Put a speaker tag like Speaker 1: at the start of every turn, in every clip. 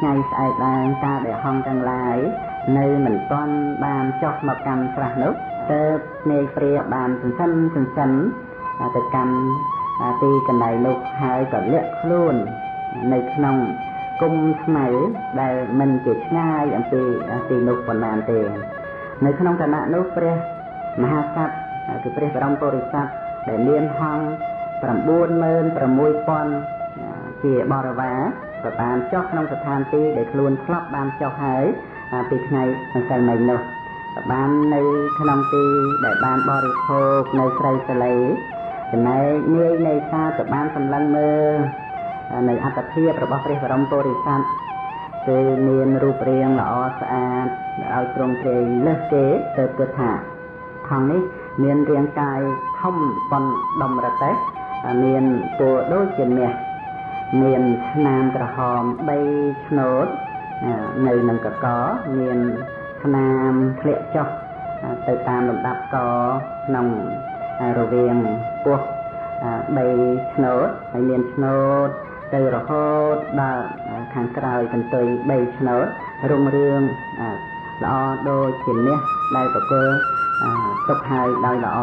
Speaker 1: ថ្ងៃស្អែកឡើងកាលដែលហងទាំងឡាយនៅមិនទាន់បានចុះមកកាន់ស្រះនោះទើបនាយព្រាបានសន្សិនសន្សិនទៅកាន់ទីកន្លែងនោះហើយក៏លាក់ខ្លួននៅក្នុងគុំស្មៅដែលមិនជាឆ្ងាយអំពីទីនោះប៉ុន្មានទេ នៅក្នុងឋានៈនោះព្រះមហាក្សត្រគឺព្រះបរមពុរិស័ទដែលមានហង្ស96000ជាបរិវារ ក៏បានចុះក្នុងស្ថានទីដែលខ្លួនធ្លាប់បានចុះហើយពីថ្ងៃសង្កលមិញនោះក៏បាននៅក្នុងទីដែលបានបរិភោគនៅស្រីសលីចំណែកនាយនៃសាក៏បានសម្លឹងមើលនៅអត្តភាពរបស់ព្រះបរមពុរិស័ទគឺមានរូបរាងល្អស្អាតឲ្យទ្រង់ទ្រាយលើសគេទៅគិតថាថងនេះមានរាងកាយធំប៉ុនដុំរទេះមានពណ៌ដូចជាមាស មានស្នាមក្រហម3ឆ្នោតនៅនឹងកកមានស្នាមធ្លាក់ចុះទៅតាមលំដាប់កក្នុងរវាងពោះ3ឆ្នោតហើយមានឆ្នោតទៅរហូតដល់ខាងក្រោយកន្ទុយ3ឆ្នោតរុងរឿងល្អដូចជាមាសដែលប្រគល់ទុកហើយដោយល្អ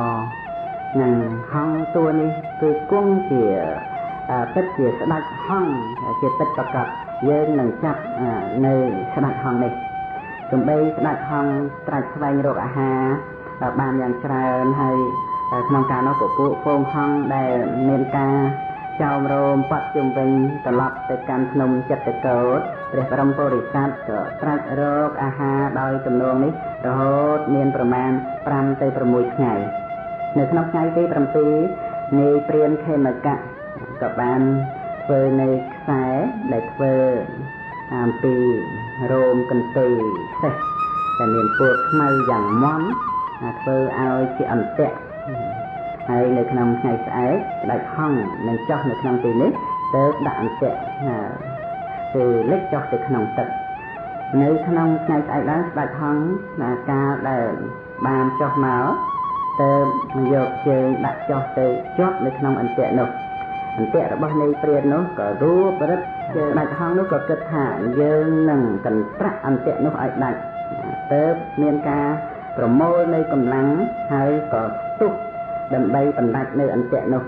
Speaker 1: នឹងហងតួនេះគឺគង់ជា ពិតជាស្ដេចហងជាពិតប្រកបយើងនឹងចាប់នៅស្ដេចហងនេះទំបីស្ដេចហងត្រាច់ស្វែងរកអាហារបានយ៉ាងច្រើនហើយក្នុងការនោះពពួកពងហងដែលមានការចោមរោមបាត់ជុំវិញត្រឡប់ទៅកាន់ភ្នំចិត្តកោតព្រះបរមពុរិស័ទក៏ត្រាច់រកអាហារដោយទំនងនេះរហូតមានប្រមាណ5ទៅ6ថ្ងៃនៅក្នុងថ្ងៃទី7នៃព្រានខេមកៈ ក៏បានធ្វើនៅខ្សែដែលធ្វើអំពីរោមកន្ទុយសេះតែមានពណ៌ខ្មៅយ៉ាងមាំធ្វើឲ្យជាអន្ទាក់ហើយនៅក្នុងថ្ងៃស្អែកស្ដេចហង្សនឹងចុះនៅក្នុងទីនេះទៅដាក់អន្ទាក់គឺលិចចុះទៅក្នុងទឹកនៅក្នុងថ្ងៃស្អែកឡើងស្ដេចហង្សការដែលបានចុះមកទៅយកជើងដាក់ចុះទៅជាប់នៅក្នុងអន្ទាក់នោះ អន្ទាក់របស់នៃព្រាននោះក៏រួបរិទ្ធជាដាច់ហងនោះក៏គិតថាយើងនឹងកន្ត្រាក់អន្ទាក់នោះឲ្យដាច់ទៅមានការប្រមូលនៅកម្លាំងហើយក៏ស្ទុះដើម្បីបណ្ដាច់នៅអន្ទាក់នោះ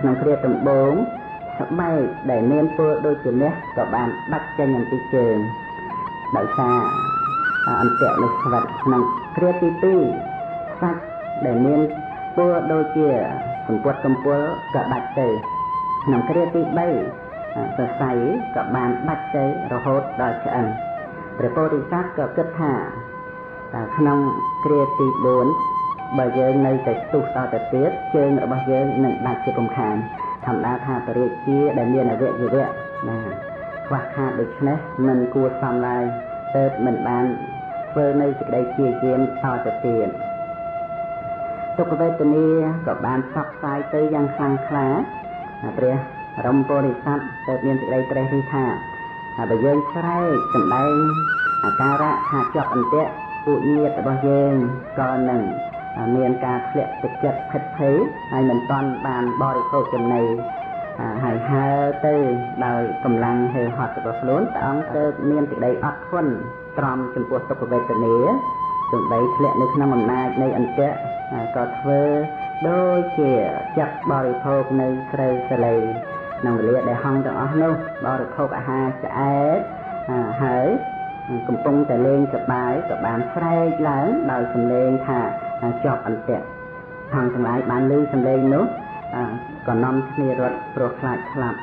Speaker 1: ក្នុងគ្រាដំបូងស្បែកដែលមានពលដូចជាមាសក៏បានដាច់ចេញអំពីជើងដោយសារអន្ទាក់នោះស្វិតក្នុងគ្រាទី2សាច់ដែលមានពលដូចជាសម្ពុតកម្ពល់ក៏ដាច់ទៅ ក្នុងគ្រាទី3សរសៃក៏បានដាច់ទៅរហូតដល់ឆ្អឹងព្រះពោធិសត្វក៏គិតថាក្នុងគ្រាទី4បើយើងនៅតែស្ទុះតទៅទៀតជើងរបស់យើងនឹងដាច់ជាកំខានធម្មតាថាបរិជាដែលមានអវយវៈណាខ្វះខាតដូច្នេះមិនគួរសំឡើយទៅមិនបានធ្វើនៅសេចក្តីជាយាមតទៅទៀតទុក្ខវេទនាក៏បានផ្សព្វផ្សាយទៅយ៉ាងខ្លាំងក្លា ព្រះរមពុរិស័ទទៅមានសេចក្តីត្រេះរិះថាបើយើងស្រែកសម្ដែងអាការៈថាជាប់អន្ទាក់ពួកញាតិរបស់យើងក៏នឹងមានការធ្លាក់ទឹកចិត្តភិតភ័យហើយមិនតាន់បានបរិភោគចំណីហើយហើទៅដោយកម្លាំងហេហត់របស់ខ្លួនព្រះអង្គទៅមានសេចក្តីអត់ធន់ត្រង់ចំពោះទុក្ខវេទនាសំដីធ្លាក់នៅក្នុងអំណាចនៃអន្ទាក់ក៏ធ្វើ ដូចជាចាក់បរិភោគនៅស្រូវសលៃក្នុងវេលាដែលហងទាំងអស់នោះបរិភោគអាហារឆ្អែតហើយកំពុងតែលេងសប្បាយក៏បានស្រែកឡើងដោយសំឡេងថាជាប់អន្ទាក់ហងទាំងឡាយបានឮសំឡេងនោះក៏នាំគ្នារត់ព្រោះខ្លាចស្លាប់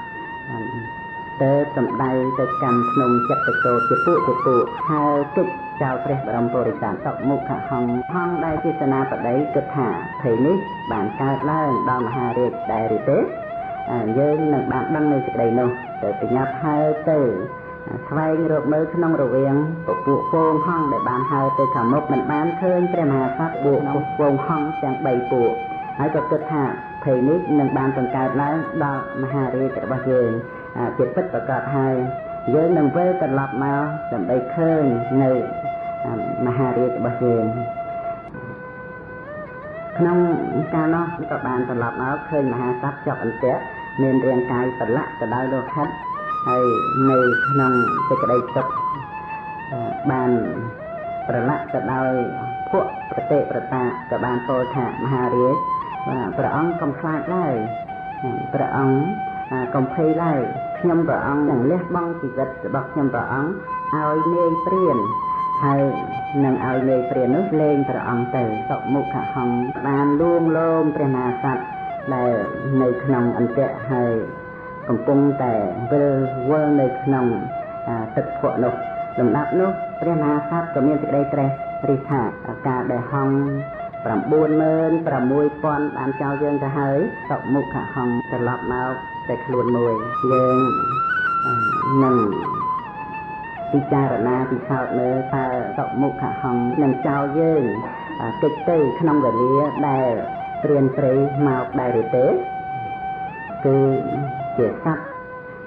Speaker 1: ទៅសំដៅទៅកាន់ភ្នំចិត្តកោជាពួកជាពួកហើយទុកចោលព្រះបរមពុរិស័ទតមុខហង្ហង្ដែលជាសេនាបតីគិតថាភ័យនេះបានកើតឡើងដល់មហារាជដែរឬទេយើងនឹងបានដឹងនៅសេចក្តីនោះទៅប្រញាប់ហើទៅស្វែងរកមើលក្នុងរវាងពពួកពងហង្សដែលបានហើទៅខាងមុខមិនបានឃើញព្រះមហាក្សត្រពួកពងហង្សទាំង3ពួកហើយក៏គិតថាភ័យនេះនឹងបានបង្កើតឡើងដល់មហារាជរបស់យើង ជាពិតប្រកបហើយយើងនឹងវិលត្រឡប់មកដើម្បីឃើញនៅមហារាជរបស់យើងក្នុងកាលនោះក៏បានត្រឡប់មកឃើញមហាសត្វជាប់អន្ទាក់មានរាងកាយប្រឡាក់ទៅដោយលោហិតហើយនៅក្នុងសេចក្តីសុខបានប្រឡាក់ទៅដោយភក់ប្រតិប្រតាក៏បានពោលថាមហារាជព្រះអង្គកុំខ្លាចឡើយព្រះអង្គ កុំភ័យឡើយខ្ញុំព្រះអង្គនឹងលះបង់ជីវិតរបស់ខ្ញុំព្រះអង្គឲ្យនាយព្រានហើយនឹងឲ្យនាយព្រាននោះលេងព្រះអង្គទៅសុមុខហង្សបានលួងលោមព្រះមហាក្សត្រដែលនៅក្នុងអន្តៈហើយកំពុងតែវិលវល់នៅក្នុងទឹកភក់នោះលំដាប់នោះព្រះមហាក្សត្រក៏មានសេចក្តីត្រេះរិះថាការដែលហង្ស96000បានចោលយើងទៅហើយសុមុខហង្សត្រឡប់មក តែខ្លួនមួយយើងនឹងពិចារណាពិសោធន៍មើលតើសុមុខហង្សនឹងចោលយើងកិច្ចទៅក្នុងវេលាដែលព្រានព្រៃមកដែរឬទេគឺជាសត្វ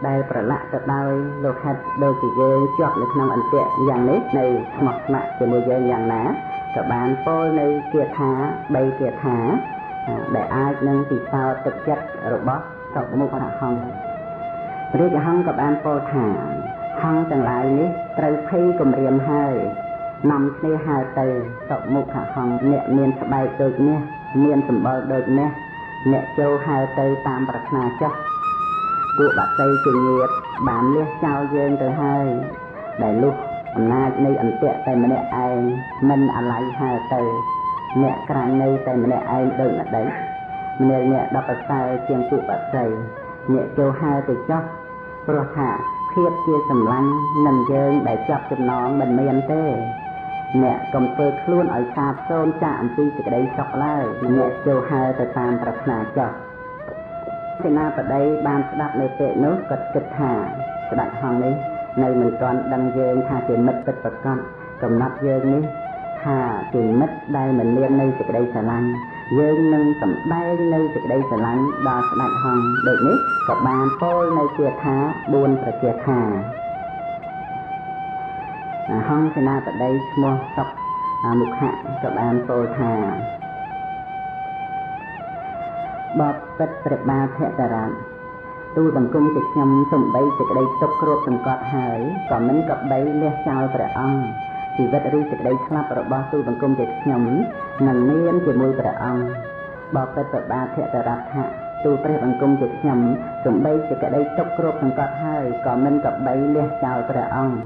Speaker 1: ដែលប្រឡាក់ទៅដោយលោកហេតុដូចជាយើងជាប់នៅក្នុងអន្ទាក់យ៉ាងនេះនៅស្មោះស្ម័គ្រជាមួយយើងយ៉ាងណាក៏បានពោលនៅគាថា3គាថាដែលអាចនឹងពិសោធន៍ទឹកចិត្តរបស់ សុមុខរហង្សរាជហង្សក៏បានពោលថាហង្សទាំងឡាយនេះត្រូវភ័យគំរាមហើយនាំគ្នាហើទៅសុមុខហង្សអ្នកមានស្បែកដូចនេះមានសម្បល់ដូចនេះអ្នកចូលហើទៅតាមប្រាថ្នាចុះពួកបក្សីជាញាតបានលះចោលយើងទៅហើយដែលលុះអំណាចនៃអន្ទាក់តែម្នាក់ឯងមិនអាល័យហើទៅអ្នកក្រាញ់នៅតែម្នាក់ឯងដូចម្ដេច ម្នាក់អ្នកដល់ប្រសើរជាងពួកបក្សីអ្នកចូលហើទៅចោះព្រោះថាភាពជាសម្លាញ់នឹងយើងដែលចាប់ចំណងមិនមានទេ អ្នកកុំធ្វើខ្លួនឲ្យសាបសូន្យចាកអំពីសេចក្តីសុខឡើយអ្នកចូលហើទៅតាមប្រាថ្នាចោះសេនាបតីបានស្ដាប់នៅពេលនោះក៏គិតថាស្ដេចហងនេះនៅមិនទាន់ដឹងយើងថាជាមិត្តពិតប្រាកដកំណត់យើងនេះថាជាមិត្តដែលមិនមាននៅសេចក្តីស្រឡាញ់ យើងនឹងសម្ដែងនៅសេចក្តីស្រឡាញ់ដល់ស្ដេចហងដូចនេះក៏បានពោលនៅជាថា4ប្រជាថាហង្សេនាបតីឈ្មោះសុកមុខៈក៏បានពោលថាបបពិតព្រះបាទភតរានទូលបង្គំជាខ្ញុំសំបីសេចក្តីទុកគ្របសង្កត់ហើយក៏មិនក៏បីលះចោលព្រះអង្គ ជីវិតឬសេចក្តីស្លាប់របស់ទូលបង្គំជាខ្ញុំនឹងមានជាមួយព្រះអង្គបបិទ្ធបាធររដ្ឋៈទូលព្រះបង្គំជាខ្ញុំសំបីសេចក្តីទុកគ្របសង្កត់ហើយក៏មិនក៏បីលះចោលព្រះអង្គ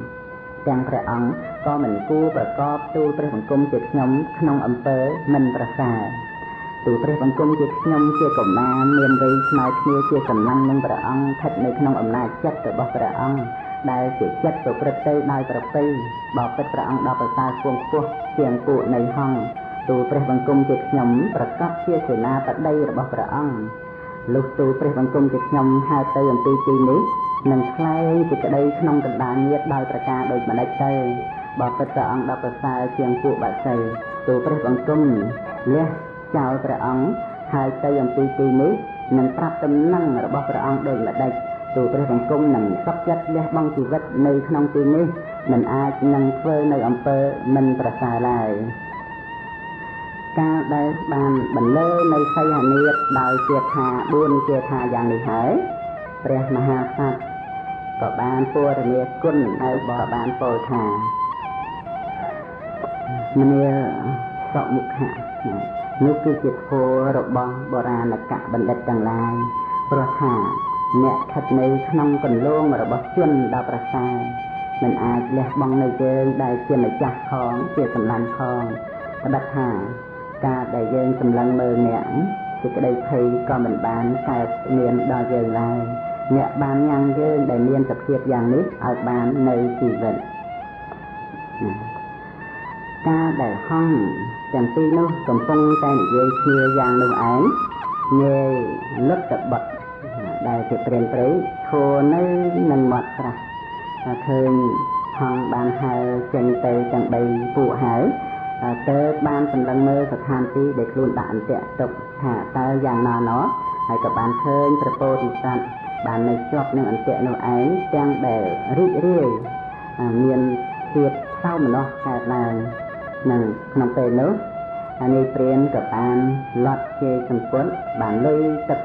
Speaker 1: ទាំងព្រះអង្គក៏មិនគួរប្រកបទូលព្រះបង្គំជាខ្ញុំក្នុងអំពើមិនប្រសើរទូព្រះបង្គំជាខ្ញុំជាកុមារមានវ័យស្មើគ្នាជាកម្លាំងនឹងព្រះអង្គស្ថិតនៅក្នុងអំណាចចិត្តរបស់ព្រះអង្គ ដែលជាចិត្តប្រព្រឹត្តទៅដោយប្រពៃបបិទ្ធព្រះអង្គដល់ប្រសើរគួងខ្ពស់ជាងពួកនៃហង្សទូព្រះបង្គំជាខ្ញុំប្រកាសជាសេនាបតីរបស់ព្រះអង្គលុះទូព្រះបង្គំជាខ្ញុំហៅទៅអំពីទីនេះនឹងខ្លែងសេចក្តីក្នុងកណ្ដាលញាតដោយប្រការដូចម្ដេចទៅបបិទ្ធព្រះអង្គដល់ប្រសើរជាងពួកបាក់សីទូព្រះបង្គំលះចោលព្រះអង្គហើយទៅអំពីទីនេះនឹងប្រាប់ដំណឹងរបស់ព្រះអង្គដូចម្ដេច ទូព្រះបង្គំនឹងសុខចិត្តលះបង់ជីវិតនៅក្នុងទីនេះមិនអាចនឹងធ្វើនៅអំពើមិនប្រសើរឡើយកាលដែលបានបន្លឺនៅសីហនាតដោយជាថា4ជាថាយ៉ាងនេះហើយព្រះមហាក្សត្រក៏បានពរនាគុណហើយបរបានពោលថាមនាលសុមុខៈនោះគឺជាធម៌របស់បុរាណកបណ្ឌិតទាំងឡាយព្រោះថា អ្នកស្ថិតនៅក្នុងកន្លងរបស់ជនដ៏ប្រសើរមិនអាចលះបង់នៅយើងដែលជាម្ចាស់ផងជាសម្លាញ់ផងត្បិតថាការដែលយើងសម្លឹងមើលអ្នកសេចក្តីភ័យក៏មិនបានកើតមានដល់យើងឡើយអ្នកបានញ៉ាំងយើងដែលមានសភាពយ៉ាងនេះឲ្យបាននៅជីវិតការដែលហងទាំងពីរនោះកំពុងតែនិយាយគ្នាយ៉ាងនោះឯងងាយលុតតបត់ ដែលជាព្រានព្រៃឈរនៅនឹងមាត់ស្រះតែឃើញហងបានហើចេញទៅទាំង3ពួកហើយតើបានសម្លឹងមើលស្ថានទីដែលខ្លួនដាក់អន្ទាក់ទុកថាតើយ៉ាងណាណោះហើយក៏បានឃើញព្រះពោធិសត្វបាននៅជាប់នឹងអន្ទាក់នោះឯងទាំងដែលរីករាយមានភាពសោមនស្សកើតឡើងនឹងក្នុងពេលនោះអានេះព្រានក៏បានលត់ជាសម្ពុតបានលុយទឹក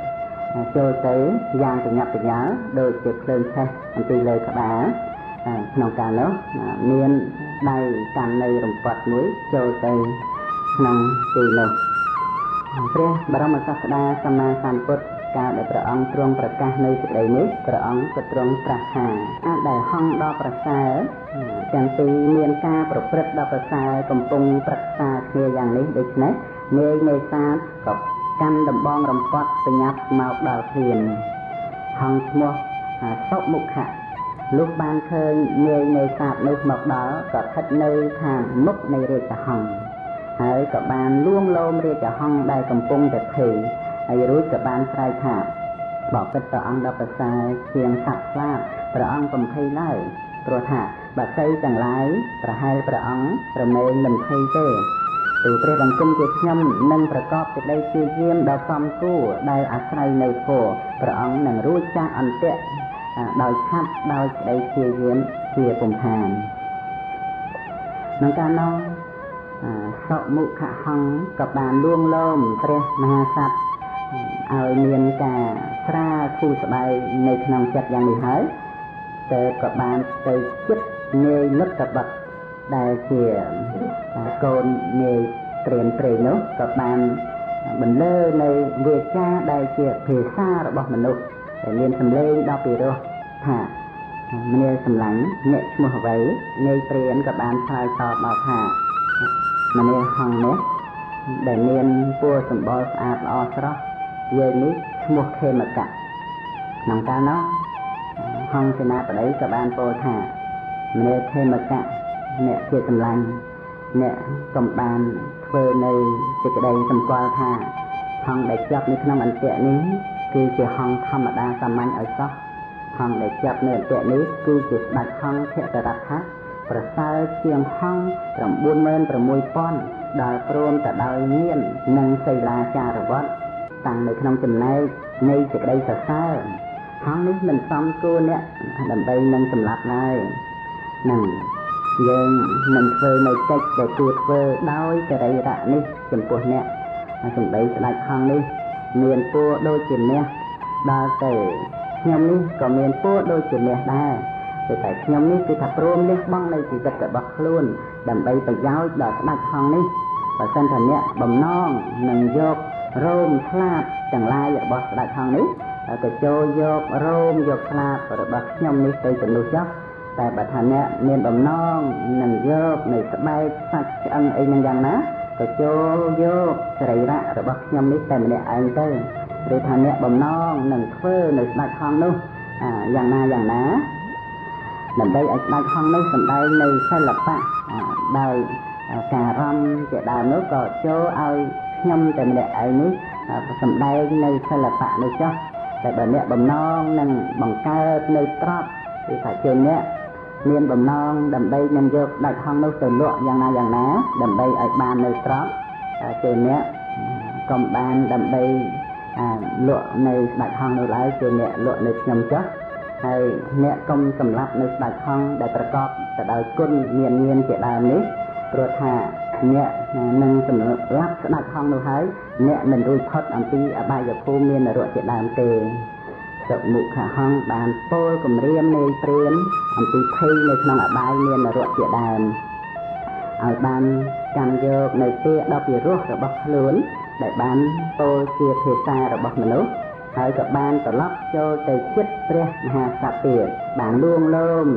Speaker 1: ចូលទៅយ៉ាងប្រញាប់ប្រញាល់ដូចជាភ្លើងឆេះអំពីលើក្បាលក្នុងកាលនោះមានដៃកាន់នៅរំពាត់មួយចូលទៅក្នុងទីនោះព្រះបរមសាស្តាសម្មាសម្ពុទ្ធកាលដែលព្រះអង្គទ្រង់ប្រកាសនៅសេចក្តីនេះព្រះអង្គក៏ទ្រង់ត្រាស់ថាអាចដែលហង្សដល់ប្រសើរទាំងពីរមានការប្រព្រឹត្តដល់ប្រសើរកំពុងប្រឹក្សាគ្នាយ៉ាងនេះដូច្នេះនាយនេសាទក៏ កាន់ដំបងរំពាត់ប្រញាប់មកដល់ភ្លានហង្សឈ្មោះសុមុខៈលុះបានឃើញនាយនេសាទនោះមកដល់ក៏ស្ថិតនៅខាងមុខនៃរាជហង្សហើយក៏បានលួងលោមរាជហង្សដែលកំពុងតែភ័យហើយរួចក៏បានស្រែកថាបបិទ្ធព្រះអង្គដល់ប្រសើរជាងសត្វស្លាបព្រះអង្គកំភៃឡើយព្រោះថាបើស្អីទាំងឡាយប្រហែលព្រះអង្គរមែងមិនភ័យទេ ទូព្រះបង្គំជាខ្ញុំនឹងប្រកបសេចក្តីជាយាមដ៏សំគួរដែលអាស្រ័យនៅធម៌ព្រះអង្គនឹងរួចចាស់អន្ទាក់ដោយឆាប់ដោយសេចក្តីជាយាមជាពុំខានក្នុងការនោះសុមុខហង្សក៏បានលួងលោមព្រះមហាសត្វឲ្យមានការស្រាលធូរស្បើយនៅក្នុងចិត្តយ៉ាងនេះហើយតែក៏បានទៅចិត្តនាយលុតបတ်ដែលជាកូននាយ ព្រានព្រៃនោះក៏បានបន្លឺនៅវាចាដែលជាភាសារបស់មនុស្សដែលមានសម្លេងដ៏ពិរោះថាមនាសម្លាញ់អ្នកឈ្មោះអ្វីនាយព្រានក៏បានឆ្លើយតបមកថាមនាហងនេះដែលមានពណ៌សម្បុរស្អាតល្អស្រស់យើងនេះឈ្មោះខេមកៈក្នុងកាលនោះហងសេនាបតីក៏បានពោលថាមនាខេមកៈអ្នកជាសម្លាញ់អ្នកកំបាន ធ្វើនៅសេចក្តីសម្គាល់ថាហងដែលជាប់នៅក្នុងអន្ទាក់នេះគឺជាហងធម្មតាសាមញ្ញឲ្យសោះហងដែលជាប់នៅអន្ទាក់នេះគឺជាស្ដេចហងភគរដ្ឋៈប្រសើរជាងហង96000ដែលព្រមទៅដោយញាណនិងសីលាចារវត្តតាំងនៅក្នុងចំណែកនៃសេចក្តីសរសើរហងនេះមិនសមគួរអ្នកដើម្បីនឹងសម្លាប់ឡើយនឹង យើងនឹងធ្វើនៅកិច្ចដែលគួរធ្វើដោយចរិរៈនេះចំពោះអ្នកសំដីស្ដេចហងនេះមានពួរដូចជាមាសដល់ទៅខ្ញុំនេះក៏មានពួរដូចជាមាសដែរគឺតែខ្ញុំនេះគឺថាព្រមលះបង់នៅជីវិតរបស់ខ្លួន ដើម្បីប្រយោជន៍ដល់ស្ដេចហងនេះបើសិនថាអ្នកបំណងនឹងយករោមស្លាបទាំងឡាយរបស់ស្ដេចហងនេះក៏ចូលយករោមយកស្លាបរបស់ខ្ញុំនេះទៅជំនួសចោះ តែបើថាអ្នកមានបំណងនឹងយកនៅស្បែកសាច់ឆ្អឹងអីនឹងយ៉ាងណាក៏ចូលយកសរីរៈរបស់ខ្ញុំនេះតែម្នាក់ឯងទៅឬថាអ្នកបំណងនឹងធ្វើនៅស្ដេចហងនោះយ៉ាងណាយ៉ាងណាដើម្បីឲ្យស្ដេចហងនោះសម្ដែងនៅសិល្បៈដោយការរំជាដើមនោះក៏ចូលឲ្យខ្ញុំតែម្នាក់ឯងនេះសម្ដែងនៅសិល្បៈនោះចុះតែបើអ្នកបំណងនឹងបង្កើតនៅត្រប់គឺថាជាអ្នក មានបំណងដើម្បីនឹងយកដាច់ហងនោះទៅលក់យ៉ាងណាយ៉ាងណា ដើម្បីឲ្យបាននៅត្រង់ជាអ្នកកុំបានដើម្បីលក់នៅស្ដេចហងនោះឡើយជាអ្នកលក់នៅខ្ញុំចុះហើយអ្នកកុំសម្លាប់នៅស្ដេចហងដែលប្រកបទៅដោយគុណមានមានជាដើមនេះព្រោះថាអ្នកនឹងសម្លាប់ស្ដេចហងនោះហើយអ្នកមិនរួចផុតអំពីអបាយភូមិមាននរកជាដើមទេ សុមុខហង្សបានពោលគម្រាមនៃព្រានអំពីភ័យនៅក្នុងអបាយមាននរកជាដើមឲ្យបានកាន់យកនៅពាក្យដ៏ពិរោះរបស់ខ្លួនដែលបានពោលជាភាសារបស់មនុស្សហើយក៏បានត្រឡប់ចូលទៅចិត្តព្រះមហាក្សត្រទៀតបានលួងលោម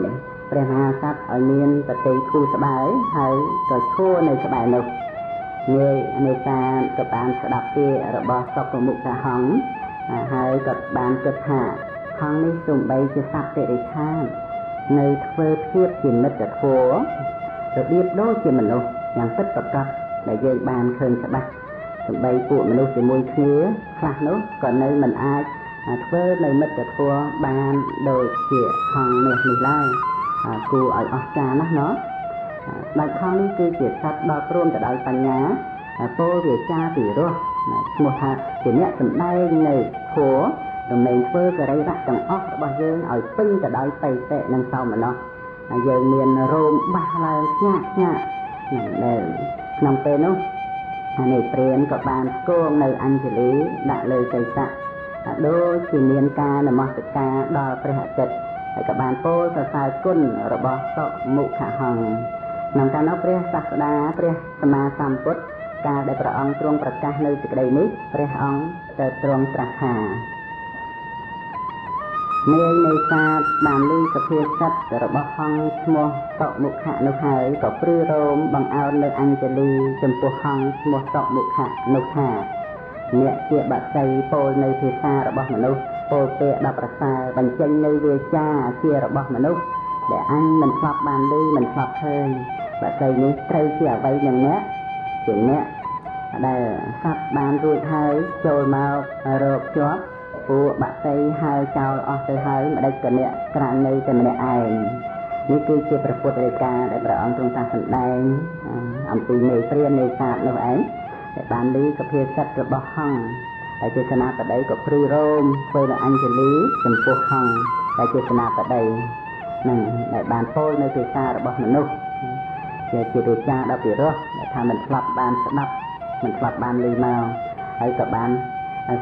Speaker 1: ព្រះមហាក្សត្រឲ្យមានប្រតិធូរស្បើយហើយក៏ឈួរនៅក្បែរនោះនាយនេសាក៏បានស្ដាប់ពាក្យរបស់សុខមុខហង្ស ហើយក៏បានគិតថាហង្សនេះសំបីជាសត្វតិរិឆាននៅធ្វើភាពជាមិត្តធម៌របៀបដូចជាមនុស្សយ៉ាងពិតប្រាកដដែលយើងបានឃើញច្បាស់សំបីពួកមនុស្សជាមួយគ្នាខ្លះនោះក៏នៅមិនអាចធ្វើនៅមិត្តធម៌បានដូចជាហង្សនេះនេះឡើយគួរឲ្យអស្ចារ្យណាស់ណោះដាច់ហង្សនេះគឺជាសត្វដ៏ព្រមទៅដោយបញ្ញាពោលវាចាពីរោះ ឈ្មោះថាជាអ្នកសំដែងនៅធัวដំណេងធ្វើករិរៈទាំងអស់របស់យើងឲ្យពេញទៅដោយបៃតេនិងសោមនស្សហើយយើងមានរោមបាសឡើងស្ញាក់ស្ញាក់ដែលក្នុងពេលនោះអានេះព្រានក៏បានស្គងនៅអញ្ជលីដាក់លើកៃសៈដូចជាមានការនមស្ការដល់ព្រះអាទិត្យហើយក៏បានពោលសរសើរគុណរបស់សុមុខហង្សក្នុងកាលនោះព្រះសាស្តាព្រះសម្មាសម្ពុទ្ធ កាលដែលព្រះអង្គទ្រង់ប្រកាសនៅសេចក្តីនេះព្រះអង្គទៅទ្រង់ត្រាស់ថានាយនៃសាទបានលឺសភាសិទ្ធរបស់ហង្សឈ្មោះតុមុខៈនោះហើយក៏ព្រឺរោមបង្អោននៅអញ្ជលីចំពោះហង្សឈ្មោះតុមុខៈនោះថាអ្នកជាបក្សីពោលនៅភាសារបស់មនុស្សពោលពាក្យដល់ប្រសើរបញ្ចេញនៅវាចាជារបស់មនុស្សដែលអញមិនឆ្លប់បានឮមិនឆ្លប់ឃើញបក្សីនេះត្រូវជាអ្វីនឹងអ្នក ជាអ្នកដែលសັບបានរួចហើយចូលមករកជាប់ពួកបក្សីហើចោលអស់ទៅហើយម្ដេចក៏អ្នកក្រាននៅតែម្នាក់ឯងនេះគឺជាព្រះពុទ្ធរាជការដែលព្រះអង្គទ្រង់តាសម្ដែងអំពីមេព្រាននេសាទនោះឯងដែលបានលឺកភាសិទ្ធរបស់ហង្សហើយជាសេនាបតីក៏ព្រឺរោមធ្វើនៅអញ្ជលីចំពោះហង្សដែលជាសេនាបតីនឹងដែលបានពោលនៅភាសារបស់មនុស្សជាជារាជាដ៏ពិរោះដែល ថាមិនស្លាប់បានស្ដាប់មិនស្លាប់បានឮមកហើយក៏បាន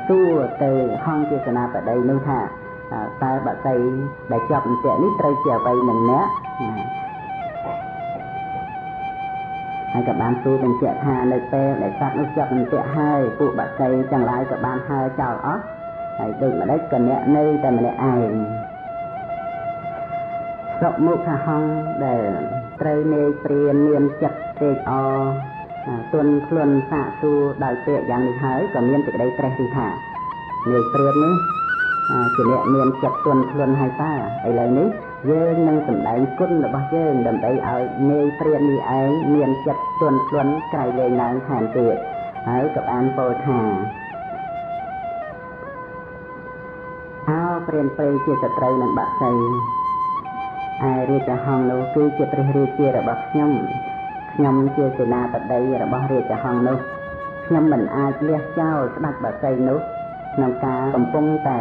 Speaker 1: សួរទៅហង្សជាសេនាបតីនោះថាតើបក្សីដែលជាប់អន្ទាក់នេះត្រូវជាអ្វីនឹងអ្នកហើយក៏បានទូបញ្ជាក់ថានៅពេលដែលសត្វនោះជាប់អន្ទាក់ហើយពួកបក្សីទាំងឡាយក៏បានហើចោលអស់ហើយដូចម្ដេចក៏អ្នកនៅតែម្នាក់ឯងសុមុខហង្សដែលត្រូវនេព្រានមានចិត្ត ទេកអទុនខ្លួនសាកសួរដោយពាក្យយ៉ាងនេះហើយក៏មានសេចក្តីត្រេះរិះថានាយព្រាននេះជាអ្នកមានចិត្តទុនខ្លួនហើយតើឥឡូវនេះយើងនឹងសម្ដែងគុណរបស់យើងដើម្បីឲ្យនាយព្រាននេះឯងមានចិត្តទុនខ្លួនក្រៃលែងឡើងថែមទៀតហើយក៏បានពោលថាអោព្រានព្រៃជាសត្រូវនឹងបាក់សីឯរាជហង្សនោះគឺជាព្រះរាជារបស់ខ្ញុំ ខ្ញុំជាសេនាបតីរបស់រាជហង្សនោះខ្ញុំមិនអាចលះចោលស្ដេចបតីនោះក្នុងការកំពុងតែ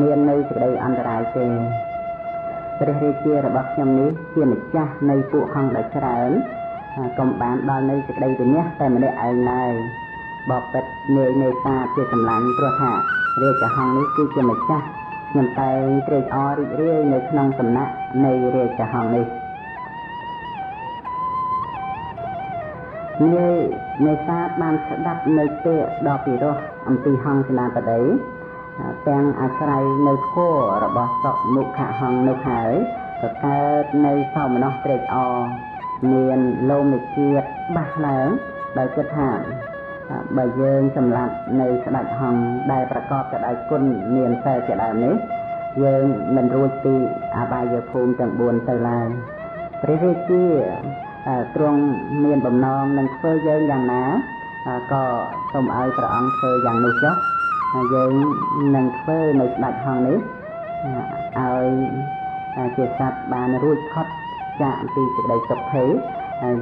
Speaker 1: មាននៅសេចក្តីអន្តរាយទេព្រះរាជារបស់ខ្ញុំនេះជាម្ចាស់នៃពួកហង្សដ៏ច្រើនកុំបានដល់នៅសេចក្តីវិន័យតែម្នាក់ឯងឡើយបបិទ្ធនាយនេសាជាសម្លាញ់ព្រោះថារាជហង្សនេះគឺជាម្ចាស់ខ្ញុំតែងត្រេកអររីករាយនៅក្នុងសំណាក់នៃរាជហង្សនេះ នាយនេសាទបានស្ដាប់នៅពាក្យដ៏ពិរោះអំពីហង្សសេនាបតីទាំងអាស្រ័យនៅធម៌របស់សុមុខហង្សនោះហើយក៏កើតនៅសោមនស្សត្រេកអរមានលោមជាតិបាសឡើងដោយគិតថាបើយើងសម្លាប់នៅស្ដេចហង្សដែលប្រកបទៅដោយគុណមានសិលជាដើមនេះយើងមិនរួចពីអបាយភូមិទាំង4ទៅឡើយព្រះរាជា ទ្រង់មានបំណងនឹងធ្វើយើងយ៉ាងណាក៏សូមឲ្យព្រះអង្គធ្វើយ៉ាងនោះចុះយើងនឹងធ្វើនៅស្ដេចហង្សនេះឲ្យជាសត្វបានរួចផុតចាកអំពីសេចក្តីទុក្ខភ័យ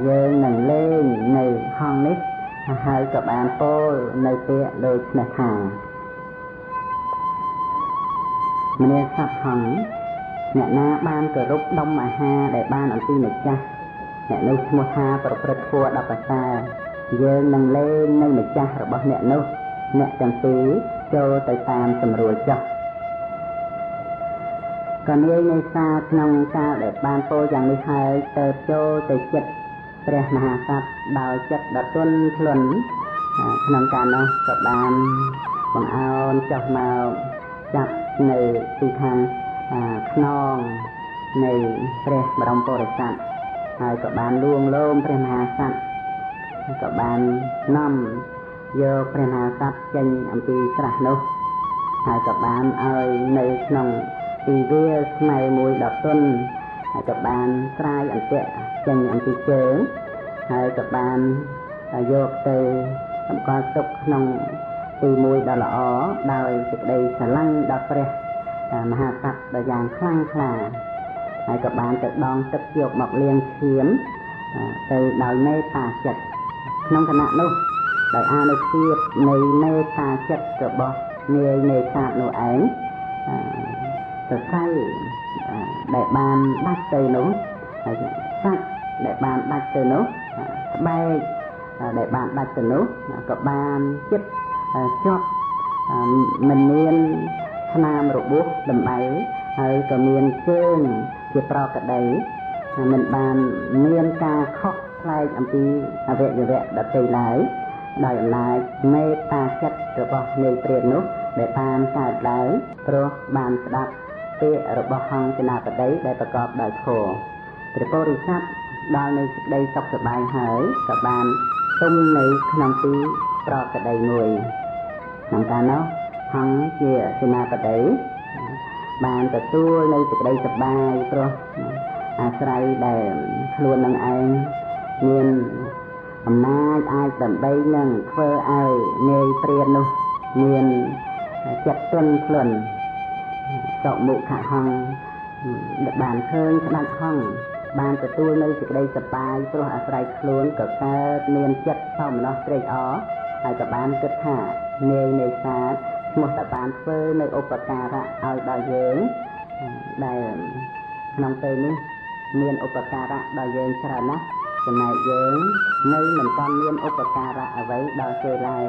Speaker 1: យើងនឹងលេងនៅហង្សនេះហើយក៏បានពោលនៅពាក្យដូចនេះថាមនាសត្វហង្សអ្នកណាបានគោរពដុំអាហារដែលបានអំពីម្ចាស់ អ្នកនោះឈ្មោះថាប្រព្រឹត្តធម៌ដល់ប្រសើរយើងនឹងលេងនៅម្ចាស់របស់អ្នកនោះអ្នកទាំងពីរចូលទៅតាមសម្រួលចុះក៏នាយនៃសាក្នុងកាលដែលបានពោលយ៉ាងនេះហើយទៅចូលទៅចិត្តព្រះមហាក្សត្រដោយចិត្តដ៏ទន់ភ្លន់ក្នុងកាលនោះក៏បានបង្អោនចុះមកចាប់នៅទីខាងខ្នងនៃព្រះបរមពុរិស័ទ ហើយក៏បានលួងលោមព្រះមហាក្សត្រក៏បាននាំយកព្រះមហាក្សត្រចេញអំពីស្រះនោះហើយក៏បានឲ្យនៅក្នុងទីវាលស្មៅមួយដតុនហើយក៏បានស្រាយអន្ទាក់ចេញអំពីជើងហើយក៏បានយកទៅសម្គាល់ទុកក្នុងទីមួយដ៏ល្អដោយសេចក្តីស្រឡាញ់ដល់ព្រះមហាក្សត្រដ៏យ៉ាងខ្លាំងក្លា ហើយក៏បានទៅដងទឹកយកមកលាងឈាមទៅដោយមេត្តាចិត្តក្នុងគណៈនោះដោយអានុភាពនៃមេត្តាចិត្តរបស់នាយនៃសាទនោះឯងសរសៃដែលបានដាច់ទៅនោះហើយសាច់ដែលបានដាច់ទៅនោះស្បែកដែលបានដាច់ទៅនោះក៏បានចិត្តជាប់មិនមានស្នាមរបួសដំបៅហើយក៏មានជើង ជាប្រកដីមិនបានមានការខុសប្លែកអំពីអវយវៈដទៃឡើយដោយអំណាចមេត្តាចិត្តរបស់នាយព្រាននោះដែលបានកើតឡើងព្រោះបានស្ដាប់ពាក្យរបស់ហង្សនាបតីដែលប្រកបដោយធម៌ព្រះពោធិសត្វដល់នៅសេចក្តីសុខសប្បាយហើយក៏បានទុំនៅក្នុងទីប្រកដីមួយក្នុងកាលនោះហង្សជាសេនាបតី បានទទួលនៅសេចក្តីសប្បាយព្រោះអាស្រ័យដែលខ្លួននឹងឯងមានអំណាចអាចដើម្បីនឹងធ្វើឲ្យនាយព្រាននោះមានចិត្តទន់ភ្លន់សមុខហង្សបានឃើញស្ដេចហង្សបានទទួលនៅសេចក្តីសប្បាយព្រោះអាស្រ័យខ្លួនក៏កើតមានចិត្តសោមនស្សត្រេកអរហើយក៏បានគិតថានាយនេសាទ ឈ្មោះតែបានធ្វើនៅឧបការៈឲ្យដល់យើងដែលក្នុងពេលនេះមានឧបការៈដល់យើងច្រើនណាស់ចំណែកយើងនៅមិនទាន់មានឧបការៈអ្វីដល់គេឡើយ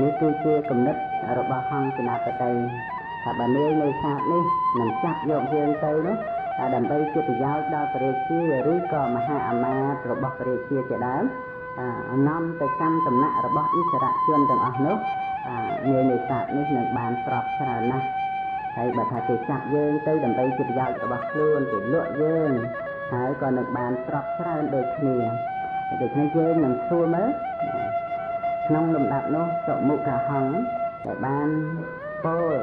Speaker 1: នេះគឺជាគំនិតរបស់ហង្សសេនាបតីថាបើនាយនេសាទនេះនឹងចាប់យកយើងទៅនោះដើម្បីជាប្រយោជន៍ដល់ព្រះរាជាឬក៏មហាអាមាត្យរបស់ព្រះរាជាជាដើមនាំទៅកាន់សំណាក់របស់អិសរជនទាំងអស់នោះ នាយនេសាទនេះនឹងបានស្របច្រើនណាស់ហើយបើថាគេចាប់យើងទៅដើម្បីជាប្រយោជន៍របស់ខ្លួនគេលក់យើងហើយក៏នឹងបានស្របច្រើនដូចគ្នាដូច្នេះយើងនឹងសួរមើលក្នុងលំដាប់នោះសុមុខហង្សដែលបានពោល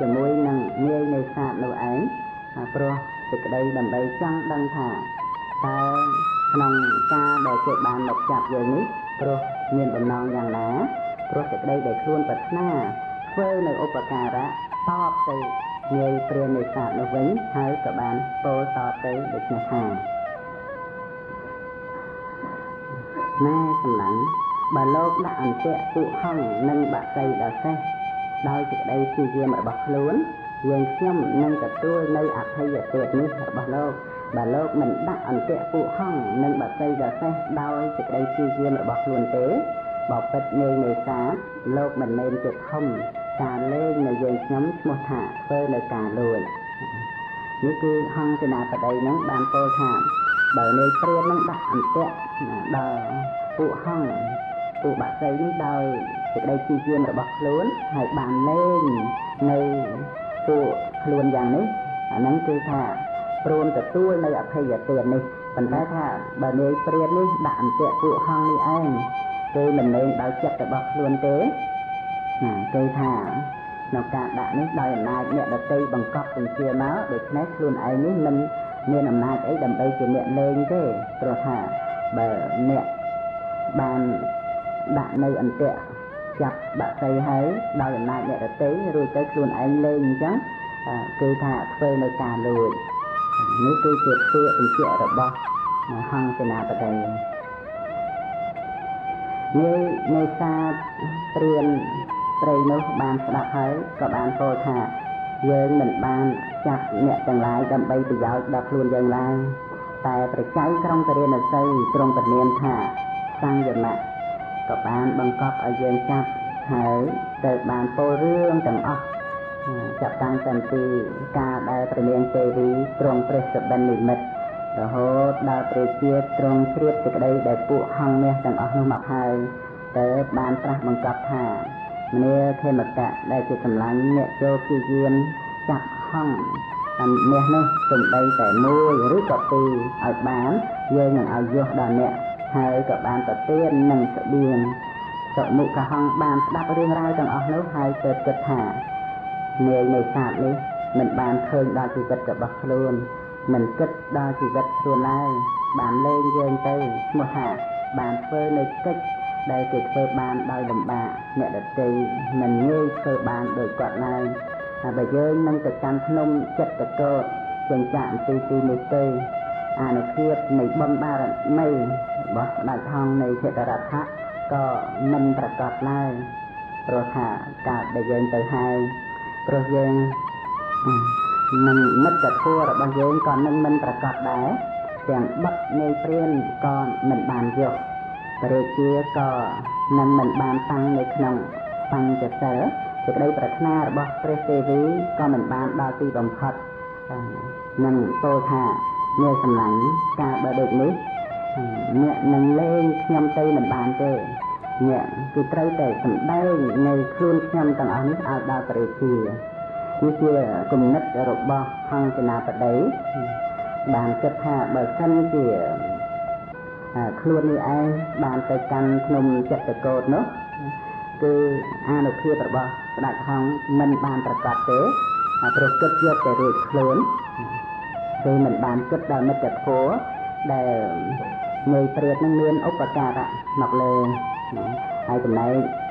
Speaker 1: ជាមួយនឹងនាយនេសាទនោះឯងព្រោះសេចក្តីដើម្បីចង់ដឹងថាតើក្នុងការដែលគេបានមកចាប់យើងនេះព្រោះមានបំណងយ៉ាងណា ព្រោះសេចក្តីដែលខ្លួនប្រាថ្នាធ្វើនៅឧបការៈតបទៅនាយព្រាននេសាទនោះវិញហើយក៏បានពោលតទៅដូចនេះថាណែសម្លាញ់បើលោកដាក់អន្ទាក់ពួកហង្សនិងបាក់សីដល់សេះដោយសេចក្តីព្យាយាមរបស់ខ្លួនយើងខ្ញុំនឹងទទួលនៅអភ័យទោសនេះរបស់លោកបើលោកមិនដាក់អន្ទាក់ពួកហង្សនិងបាក់សីដល់សេះដោយសេចក្តីព្យាយាមរបស់ខ្លួនទេ បបិទ្ធនាយនេសាទលោកមិនមែនជាធំការលេងនៅយើងខ្ញុំឈ្មោះថាធ្វើនៅការលួចនេះគឺហង្សសេនាបតីនឹងបានពោលថាបើនាយព្រាននឹងដាក់អន្ទាក់ដល់ពួកហង្សពួកបាក់សីនេះដោយសេចក្តីព្យាយាមរបស់ខ្លួនហើយបានលេងនៅពួកខ្លួនយ៉ាងនេះអាហ្នឹងគឺថាព្រមទទួលនៅអភ័យទាននេះប៉ុន្តែថាបើនាយព្រាននេះដាក់អន្ទាក់ពួកហង្សនេះឯង គឺមិនមែនដោយចិត្តរបស់ខ្លួនទេណាគេថាក្នុងការដាក់នេះដោយអំណាចអ្នកដតីបង្កប់ពជាមកដូច្នេះខ្លួនឯងនេះមិនមានអំណាចអីដើម្បីជាអ្នកលេងទេព្រោះថាបើអ្នកបានដាក់នៅអន្ទាក់ចាប់បាក់សីហើយដោយអំណាចអ្នកដតីរួចទៅខ្លួនឯងលេងអញ្ចឹងគឺថាធ្វើនៅការលួចនេះគឺជាពាក្យបញ្ជាក់របស់ហង្សសេនាបតី នេះនេសាទព្រានព្រៃនោះបានស្ដាប់ហើយក៏បានពោលថាយើងមិនបានចាប់អ្នកទាំងឡាយដើម្បីប្រយោជន៍ដល់ខ្លួនយើងឡើយតែប្រជាក្រុងពរាណសីទ្រង់ពនាមថាសង្យមៈក៏បានបង្កប់ឲ្យយើងចាប់ហើយទៅបានពោលរឿងទាំងអស់ចាប់តាំងពីការដែលព្រះនាងទេវីទ្រង់ព្រះសបិននិមិត្ត រហូតដល់ព្រះជាតិទ្រង់ជ្រាបសេចក្តីដែលពួកហង្សមាសទាំងអស់នោះមកហើយទៅបានត្រាស់បង្កប់ថាមនាខេមកៈដែលជាកម្លាំងអ្នកចូលព្យាយាមចាប់ហង្សតាមមាសនោះសំបីតែមួយឬក៏ពីរឲ្យបានយើងនឹងឲ្យយោះដល់អ្នកហើយក៏បានប្រទាននឹងស្បៀងសុមុខហង្សបានស្ដាប់រឿងរ៉ាវទាំងអស់នោះហើយទៅគិតថានាយនៃសាទនេះមិនបានឃើញដល់ជីវិតរបស់ខ្លួន មិនគិតដល់ជីវិតខ្លួនឡើយបានលេងយើងទៅឈ្មោះថាបានធ្វើនៅកិច្ចដែលគេធ្វើបានដោយលំបាកអ្នកដតីមិនងាយធ្វើបានដោយគាត់ឡើយហើយបើយើងនឹងទៅកាន់ភ្នំចិត្តកោចិញ្ចាក់អំពីទីនេះទៅអានុភាពនៃបុណ្យបារមីរបស់ស្ដេចហង្សនៃធិតរដ្ឋៈក៏មិនប្រកបឡើយព្រោះថាកើតដែលយើងទៅហើយព្រោះយើង នឹងមិត្តធម៌របស់យើងក៏នឹងមិនប្រកបដែរទាំងបឹកនៃព្រានក៏មិនបានយកព្រះជាក៏នឹងមិនបានតាំងនៅក្នុងបញ្ចសិលសេចក្តីប្រាថ្នារបស់ព្រះទេវីក៏មិនបានដល់ទីបំផុតនឹងពោលថាអ្នកសម្លាញ់ការបើដូចនេះអ្នកនឹងលេងខ្ញុំទៅមិនបានទេអ្នកគឺត្រូវតែសម្ដែងនៅខ្លួនខ្ញុំទាំងអស់នេះឲ្យដល់ព្រះជា នេះជាគំនិតរបស់ហង្សនាបតីបានគិតថាបើសិនជាខ្លួននេះឯងបានទៅកាន់ភ្នំចិត្តកោតនោះគឺអានុភាពរបស់ស្ដេចហង្សមិនបានប្រកាសទេព្រោះគិតយកតែរួចខ្លួនគឺមិនបានគិតដល់មិត្តធម៌ដែលនៃព្រាតនឹងមានឧបការៈមកលើហើយចំណែក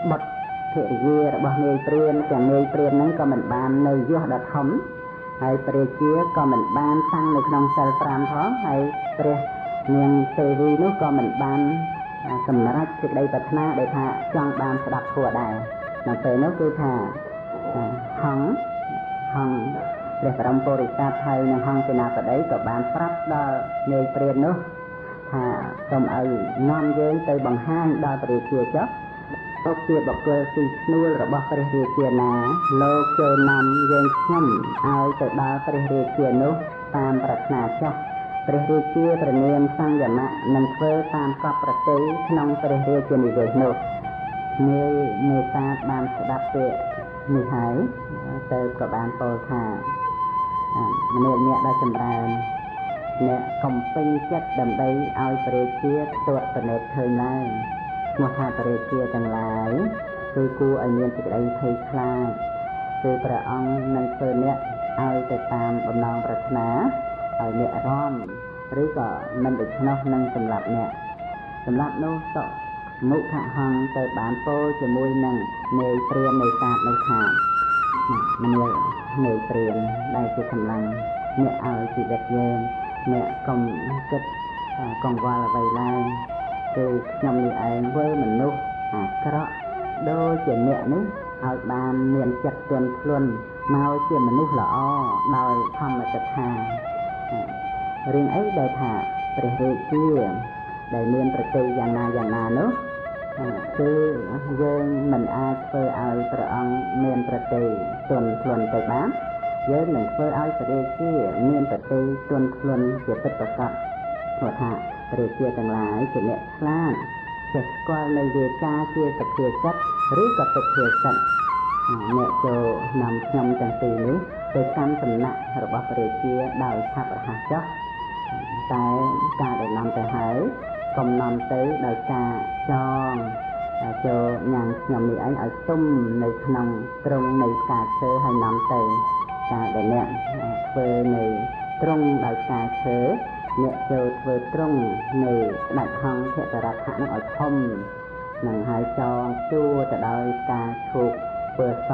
Speaker 1: បុត្រ ភរិយារបស់នាយព្រានទាំងនាយព្រានហ្នឹងក៏មិនបាននៅយោះដ៏ធំហើយព្រះជាក៏មិនបានតាំងនៅក្នុងសិល5ផងហើយព្រះនាងទេវីនោះក៏មិនបានសម្រេចសេចក្តីប្រាថ្នាដែលថាចង់បានស្ដាប់ធម៌ដែរនៅពេលនោះគឺថាហង្សហង្សព្រះបរមពុរិស័ទហើយនិងហង្សសេនាបតីក៏បានប្រាប់ដល់នាយព្រាននោះថាសូមឲ្យនាំយើងទៅបង្ហាញដល់ព្រះជាចុះ ទុកជាបុគ្គលទីឈ្នួលរបស់ព្រះរាជាណា លោកចូលនាំយើងខ្ញុំឲ្យទៅដល់ព្រះរាជានោះតាមប្រាថ្នាចុះព្រះរាជាព្រះនាមសង្យមៈនឹងធ្វើតាមកប់ប្រតិក្នុងព្រះរាជានិវេសនោះនាយនេតាបានស្ដាប់ពាក្យនេះហើយទៅក៏បានពោលថាម្នាក់អ្នកដ៏ចម្រើនអ្នកកំពេញចិត្តដើម្បីឲ្យព្រះជាទតពនិតឃើញឡើង ឈ្មោះថាព្រះជាទាំងឡាយគឺគួរឲ្យមានសេចក្តីភ័យខ្លាចគឺព្រះអង្គនឹងធ្វើអ្នកឲ្យទៅតាមបំណងប្រាថ្នាឲ្យអ្នករំឬក៏មិនដូច្នោះនឹងសម្រាប់អ្នកសម្រាប់នោះសុមុខហង្សទៅបានពោលជាមួយនឹងនាយព្រាននៃសាទនោះថាមនាលនាយព្រានដែលជាកម្លាំងអ្នកឲ្យជីវិតយើងអ្នកកុំគិតកង្វល់អ្វីឡើយ គឺខ្ញុំនេះឯងធ្វើមនុស្សអាក្រក់ដូចជាអ្នកនេះឲ្យបានមានចិត្តទន់ភ្លន់មកជាមនុស្សល្អដោយធម្មចក្ខារឿងអីដែលថាព្រះរាជាដែលមានប្រតិយ៉ាងណាយ៉ាងណានោះគឺយើងមិនអាចធ្វើឲ្យព្រះអង្គមានប្រតិទន់ភ្លន់ទៅបានយើងនឹងធ្វើឲ្យព្រះរាជាមានប្រតិទន់ភ្លន់ជាពិតប្រាកដព្រោះថា ព្រះរាជាទាំងឡាយជាអ្នកខ្លាចចេះស្គាល់នៅវាចាជាសភាសិទ្ធឬក៏ទុភាសិទ្ធអ្នកចូលនាំខ្ញុំទាំងពីរនេះទៅកាន់សំណាក់របស់ព្រះរាជាដោយឆាប់រហ័សចុះតែការដែលនាំទៅហើយកុំនាំទៅដោយការចងចូលញ៉ាំងខ្ញុំនេះឯងឲ្យទុំនៅក្នុងទ្រង់នៃផ្កាឈើហើយនាំទៅការដែលអ្នកធ្វើនៅទ្រង់ដោយផ្កាឈើ អ្នកចូលធ្វើទ្រង់នៃស្ដេចហង្សភតរដ្ឋៈនឹងឲ្យធំនឹងហើយចងជួទៅដោយការឈូកពើស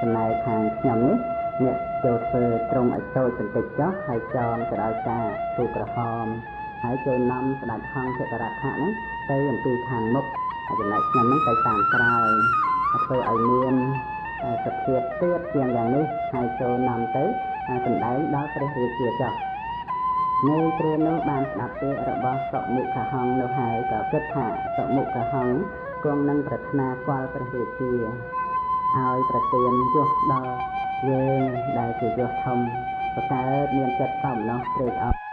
Speaker 1: ចំណែកខាងខ្ញុំនេះអ្នកចូលធ្វើត្រង់ឲ្យតូចបន្តិចចុះហើយចងទៅដោយការឈូកក្រហមហើយចូលនាំស្ដេចហង្សភតរដ្ឋៈហ្នឹងទៅអំពីខាងមុខហើយចំណែកខ្ញុំហ្នឹងទៅតាមក្រោយធ្វើឲ្យមានសភាពទៀតជាងយ៉ាងនេះហើយចូលនាំទៅសម្ដែងដល់ព្រះរាជាចុះ នាយព្រាននោះបានស្ដាប់ពាក្យរបស់សុមុខហង្សនោះហើយក៏គិតថាសុមុខហង្សគង់នឹងប្រាថ្នាគាល់ព្រះរាជាឲ្យប្រទានយុះដល់យើងដែលជាយុះធំបកើតមានចិត្តសំណោះត្រេកអរ